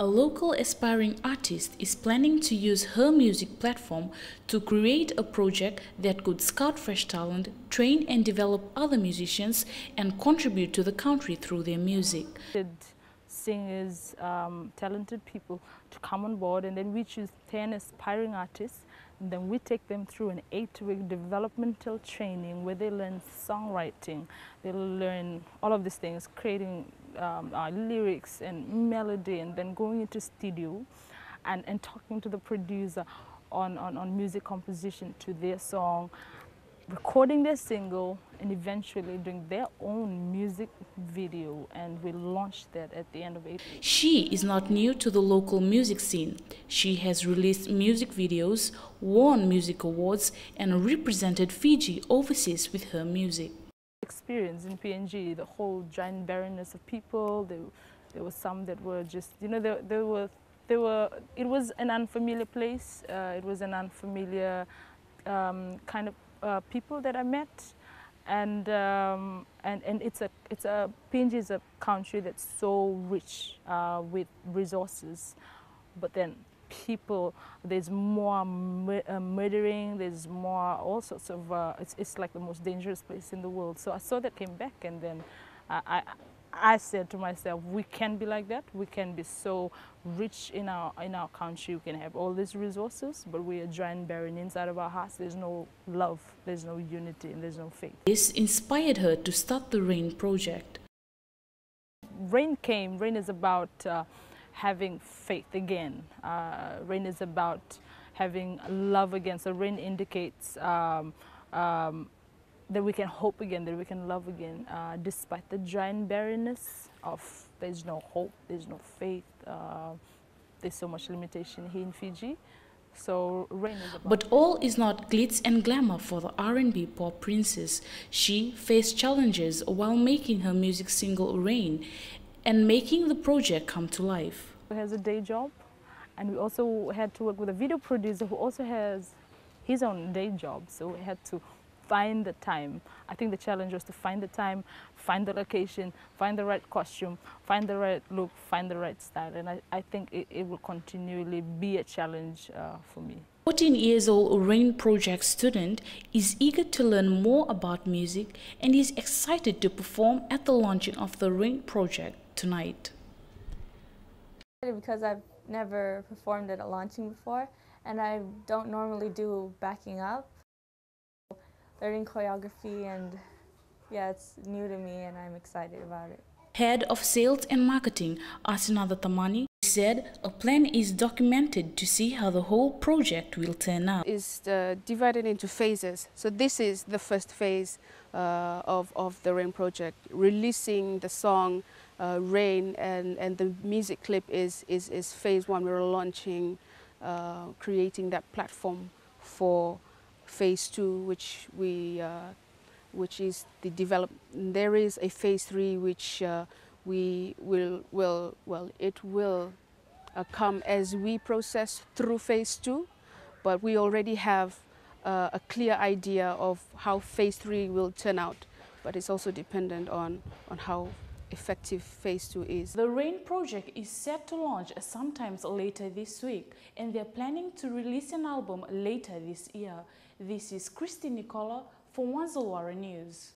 a local aspiring artist is planning to use her music platform to create a project that could scout fresh talent, train and develop other musicians, and contribute to the country through their music. Singers, um, talented people to come on board, and then we choose 10 aspiring artists then we take them through an eight-week developmental training where they learn songwriting, they learn all of these things, creating um, uh, lyrics and melody, and then going into studio and, and talking to the producer on, on, on music composition to their song recording their single and eventually doing their own music video and we launched that at the end of April. She is not new to the local music scene. She has released music videos, won music awards and represented Fiji overseas with her music. Experience in PNG, the whole giant barrenness of people, there, there were some that were just, you know, there, there were, there were, it was an unfamiliar place, uh, it was an unfamiliar um, kind of uh, people that I met, and um, and and it's a it's a PNG is a country that's so rich uh, with resources, but then people there's more uh, murdering, there's more all sorts of uh, it's it's like the most dangerous place in the world. So I saw that came back, and then I, I I said to myself, we can be like that. We can be so rich in our in our country. We can have all these resources, but we are dry and barren inside of our hearts. There's no love, there's no unity, and there's no faith. This inspired her to start the RAIN project. RAIN came. RAIN is about uh, having faith again. Uh, RAIN is about having love again. So RAIN indicates um, um, that we can hope again, that we can love again, uh, despite the dry and barrenness of there's no hope, there's no faith, uh, there's so much limitation here in Fiji. So rain is about But all is not glitz and glamour for the R&B pop princess. She faced challenges while making her music single Rain and making the project come to life. She has a day job and we also had to work with a video producer who also has his own day job. So we had to find the time. I think the challenge was to find the time, find the location, find the right costume, find the right look, find the right style. And I, I think it, it will continually be a challenge uh, for me. 14 years old RAIN project student is eager to learn more about music and is excited to perform at the launching of the RAIN project tonight. Because I've never performed at a launching before and I don't normally do backing up learning choreography and yeah, it's new to me and I'm excited about it. Head of Sales and Marketing, Asinada Tamani, said a plan is documented to see how the whole project will turn out. Is uh, divided into phases. So this is the first phase uh, of, of the RAIN project, releasing the song uh, Rain and, and the music clip is, is, is phase one. We're launching, uh, creating that platform for phase two, which we, uh, which is the develop. There is a phase three, which uh, we will, will, well, it will uh, come as we process through phase two, but we already have uh, a clear idea of how phase three will turn out. But it's also dependent on, on how effective phase two is. The RAIN project is set to launch sometimes later this week and they're planning to release an album later this year. This is Christy Nikola for Wansolwara News.